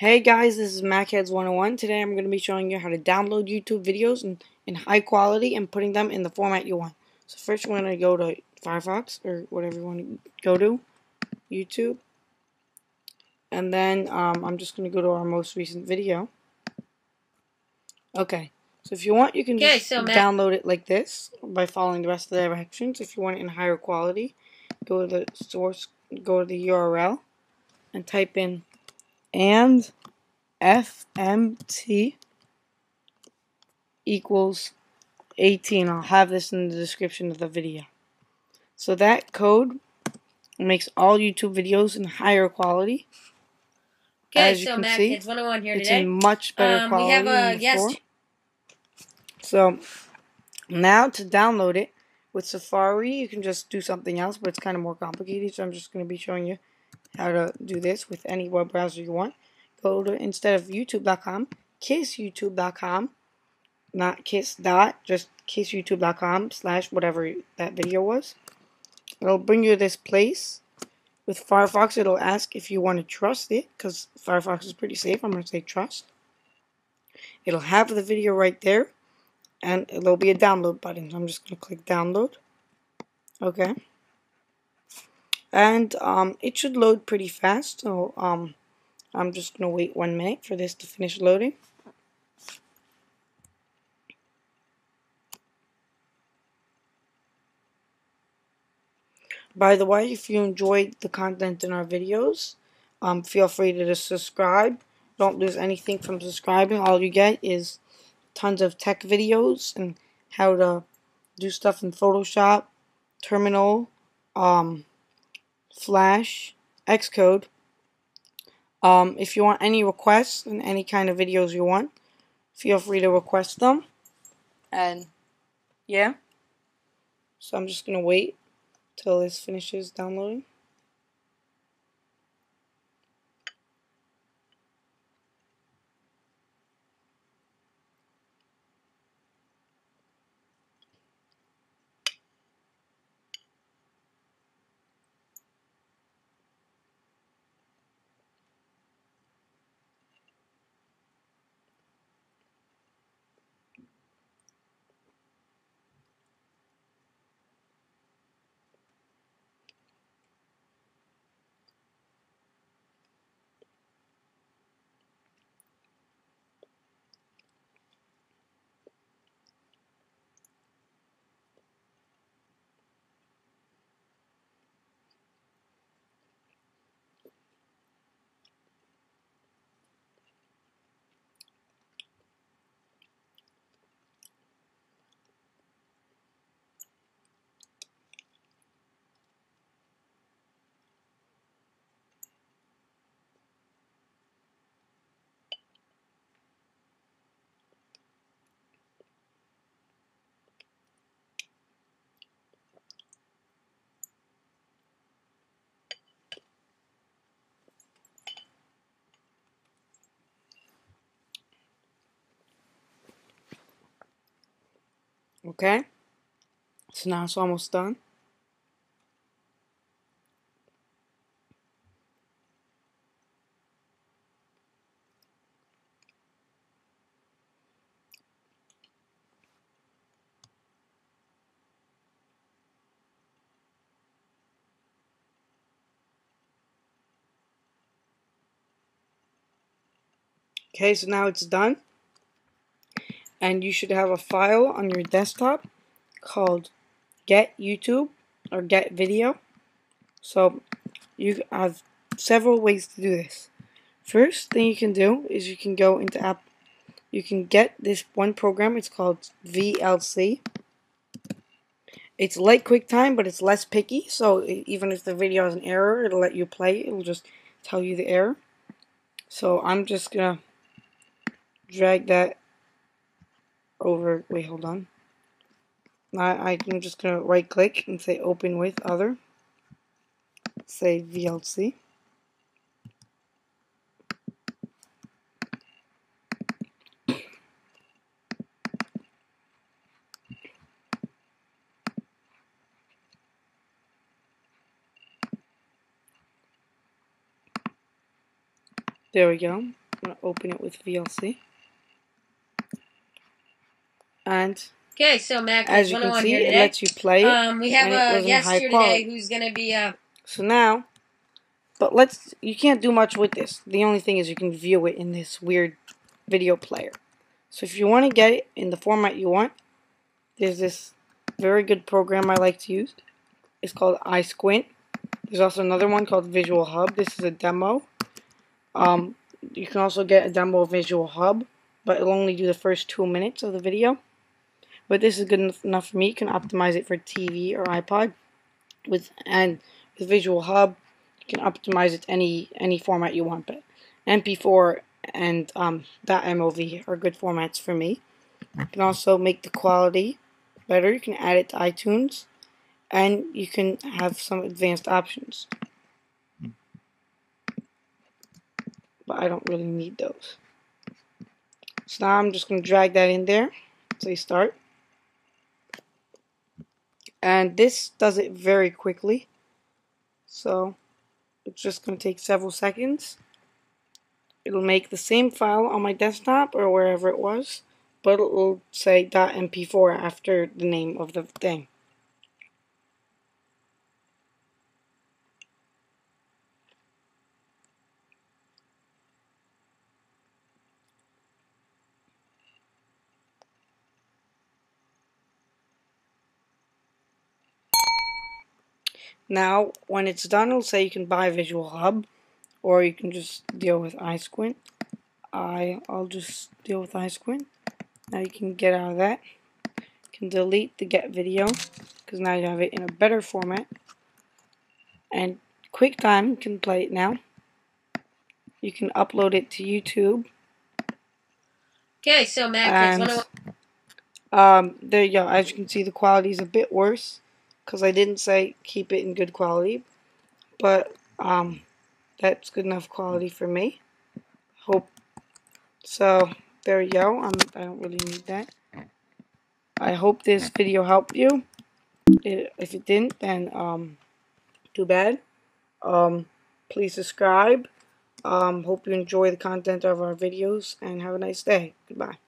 Hey guys, this is MacHeads101. Today I'm going to be showing you how to download YouTube videos in, in high quality and putting them in the format you want. So first we're going to go to Firefox or whatever you want to go to, YouTube. And then um, I'm just going to go to our most recent video. Okay, so if you want you can Okay, just so download it like this by following the rest of the directions. If you want it in higher quality, go to the source, go to the URL and type in and FMT equals 18. I'll have this in the description of the video. So that code makes all YouTube videos in higher quality. Okay, As you so can Mac see, Kids 101 here It's today. in much better Um, quality. we have a before. So now to download it with Safari, you can just do something else, but it's kind of more complicated. So I'm just going to be showing you how to do this with any web browser you want. Go to instead of YouTube.com, kissyoutube.com, not kiss dot, just kissyoutube.com slash whatever that video was. It'll bring you this place. With Firefox, it'll ask if you want to trust it, because Firefox is pretty safe. I'm going to say trust. It'll have the video right there, and there'll be a download button. So I'm just going to click download. Okay. And um, it should load pretty fast, so um, I'm just to wait one minute for this to finish loading. By the way, if you enjoyed the content in our videos, um, feel free to subscribe. Don't lose anything from subscribing. All you get is tons of tech videos and how to do stuff in Photoshop, Terminal, um, Flash, Xcode. Um, if you want any requests and any kind of videos you want, feel free to request them. And yeah, so I'm just gonna wait till this finishes downloading. Okay, so now it's almost done. Okay, so now it's done. And you should have a file on your desktop called Get YouTube or Get Video. So you have several ways to do this. First thing you can do is you can go into app you can get this one program, it's called VLC. It's like QuickTime, but it's less picky, so even if the video has an error, it'll let you play, it'll just tell you the error. So I'm just gonna drag that over, wait, hold on. I, I'm just going to right click and say open with other. Say VLC. There we go. I'm going to open it with VLC. And Okay, so Mac, as you can see, it lets you play. Um, we have a wasn't guest here today who's gonna be uh. So now, but let's, you can't do much with this. The only thing is you can view it in this weird video player. So if you want to get it in the format you want, there's this very good program I like to use. It's called iSquint. There's also another one called Visual Hub. This is a demo. Um, you can also get a demo of Visual Hub, but it'll only do the first two minutes of the video. But this is good enough for me. You can optimize it for TV or iPod. With and with Visual Hub, you can optimize it any any format you want. But MP4 and um, .mov are good formats for me. You can also make the quality better. You can add it to iTunes, and you can have some advanced options. But I don't really need those. So now I'm just going to drag that in there. Say start. And this does it very quickly. So it's just going to take several seconds. It'll make the same file on my desktop or wherever it was, but it'll say .mp4 after the name of the thing. Now, when it's done, it'll say you can buy Visual Hub, or you can just deal with iSquint. I, I'll just deal with iSquint. Now you can get out of that. You can delete the get video, because now you have it in a better format. And QuickTime can play it now. You can upload it to YouTube. Okay, so Mac, And um, there you go. As you can see, the quality is a bit worse because I didn't say keep it in good quality, but um, that's good enough quality for me. Hope so. There you go. I'm, I don't really need that. I hope this video helped you. It, if it didn't, then um, too bad. Um, please subscribe. Um, hope you enjoy the content of our videos and have a nice day. Goodbye.